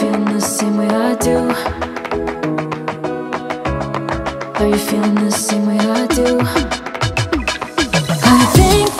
feeling the same way I do? Are you feeling the same way I do? Are you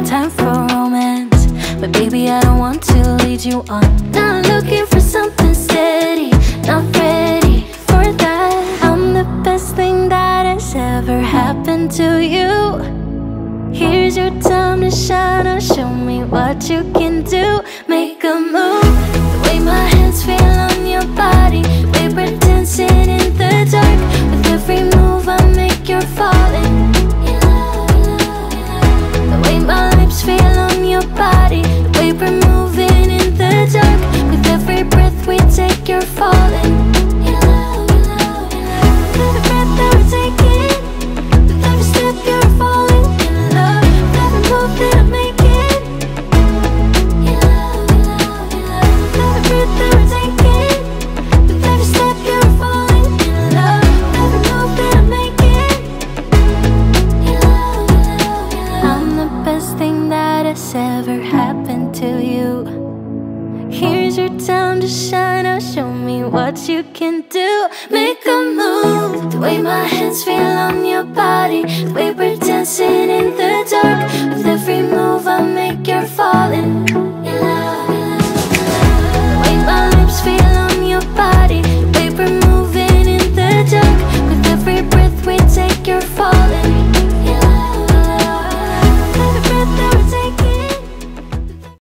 Got time for romance, but baby I don't want to lead you on. Not looking for something steady, not ready for that. I'm the best thing that has ever happened to you. Here's your time to shine. Now show me what you can do. Make a move. happened to you. Here's your time to shine. Now show me what you can do. Make a move. The way my hands feel on your body. The way we're dancing in the dark. With every move I make, you're falling.